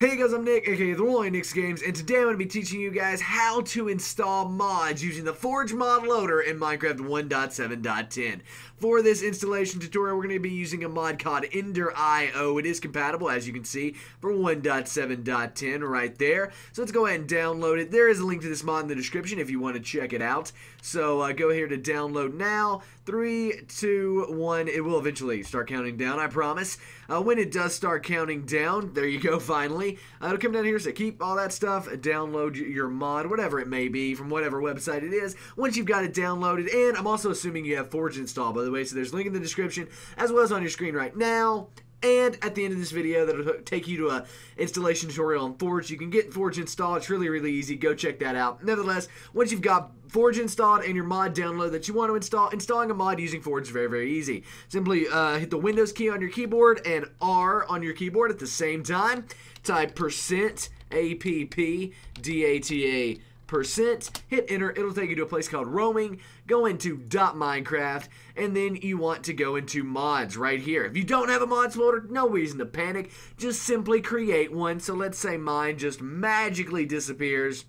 Hey. Guys, I'm Nic, aka The Rolling Nic's Games, and today I'm going to be teaching you guys how to install mods using the Forge mod loader in Minecraft 1.7.10. For this installation tutorial, we're going to be using a mod called Ender IO. It is compatible, as you can see, for 1.7.10 right there. So let's go ahead and download it. There is a link to this mod in the description if you want to check it out. So uh, go here to download now. Three, two, one. It will eventually start counting down, I promise. Uh, when it does start counting down, there you go, finally. Uh, it'll come down here, say keep all that stuff, download your mod, whatever it may be, from whatever website it is. Once you've got it downloaded, and I'm also assuming you have Forge installed, by the way, so there's a link in the description, as well as on your screen right now. And at the end of this video, that'll take you to a installation tutorial on Forge. You can get Forge installed. It's really, really easy. Go check that out. Nevertheless, once you've got Forge installed and your mod download that you want to install, installing a mod using Forge is very, very easy. Simply uh, hit the Windows key on your keyboard and R on your keyboard at the same time. Type percent A-P-P-D-A-T-A percent. Hit enter. It'll take you to a place called roaming. Go into minecraft and then you want to go into mods right here. If you don't have a mods folder no reason to panic. Just simply create one. So let's say mine just magically disappears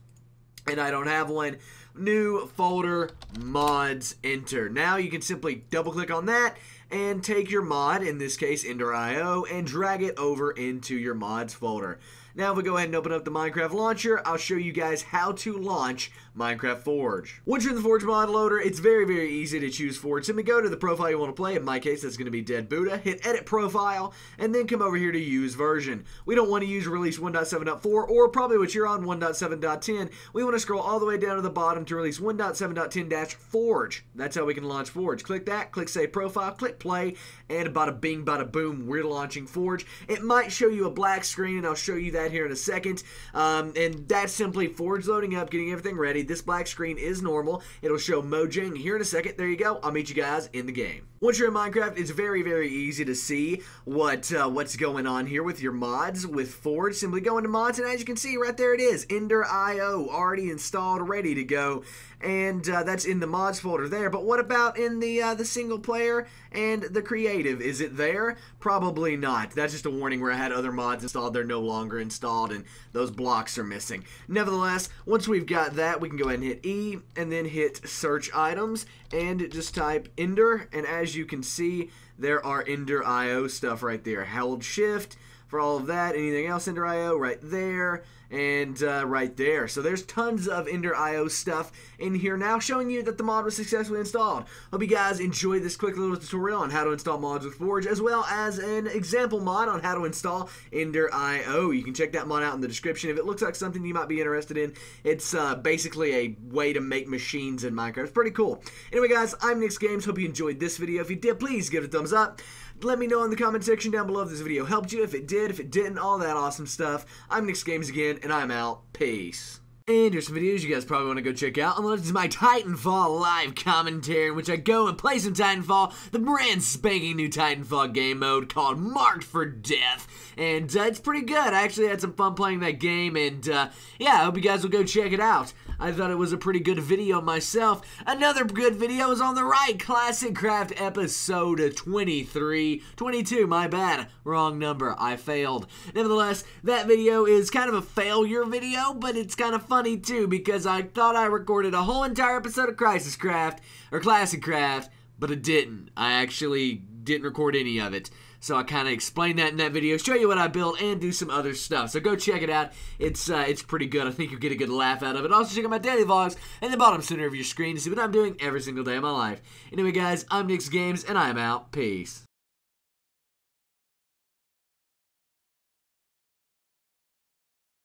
and I don't have one. New folder mods enter. Now you can simply double click on that and take your mod in this case Ender IO and drag it over into your mods folder now if we go ahead and open up the Minecraft launcher, I'll show you guys how to launch Minecraft Forge. Once you're in the Forge mod loader, it's very, very easy to choose Forge. Simply go to the profile you want to play. In my case, that's going to be Dead Buddha. Hit Edit Profile, and then come over here to Use Version. We don't want to use Release 1.7.4, or probably what you're on, 1.7.10. We want to scroll all the way down to the bottom to Release 1.7.10-Forge. That's how we can launch Forge. Click that, click Save Profile, click Play, and bada bing, bada boom, we're launching Forge. It might show you a black screen, and I'll show you that here in a second. Um, and that's simply Forge loading up, getting everything ready. This black screen is normal. It'll show Mojang here in a second. There you go. I'll meet you guys in the game. Once you're in Minecraft, it's very, very easy to see what uh, what's going on here with your mods with Forge. Simply go into mods, and as you can see, right there it is, Ender IO, already installed, ready to go. And uh, that's in the mods folder there. But what about in the uh, the single player and the creative? Is it there? Probably not. That's just a warning where I had other mods installed. They're no longer installed, and those blocks are missing. Nevertheless, once we've got that, we can go ahead and hit E, and then hit Search Items, and just type Ender, and as you can see, there are Ender IO stuff right there. Held Shift for all of that. Anything else Ender IO right there and uh, right there. So there's tons of Ender IO stuff in here now showing you that the mod was successfully installed. Hope you guys enjoyed this quick little tutorial on how to install mods with Forge as well as an example mod on how to install Ender IO. You can check that mod out in the description if it looks like something you might be interested in. It's uh, basically a way to make machines in Minecraft. It's pretty cool. Anyway guys, I'm Nic's Games. Hope you enjoyed this video. If you did, please give it a thumbs up. Let me know in the comment section down below if this video helped you, if it did, if it didn't, all that awesome stuff. I'm Nic's Games again, and I'm out. Peace. And here's some videos you guys probably want to go check out. Unless it's my Titanfall live commentary in which I go and play some Titanfall, the brand spanking new Titanfall game mode called Marked for Death. And uh, it's pretty good. I actually had some fun playing that game, and uh, yeah, I hope you guys will go check it out. I thought it was a pretty good video myself. Another good video is on the right. Classic Craft episode 23. 22, my bad. Wrong number. I failed. Nevertheless, that video is kind of a failure video, but it's kind of funny too because I thought I recorded a whole entire episode of Crisis Craft, or Classic Craft, but it didn't. I actually didn't record any of it. So I kind of explain that in that video, show you what I built, and do some other stuff. So go check it out. It's uh, it's pretty good. I think you'll get a good laugh out of it. Also check out my daily vlogs in the bottom center of your screen to see what I'm doing every single day of my life. Anyway, guys, I'm Nic's Games, and I'm out. Peace.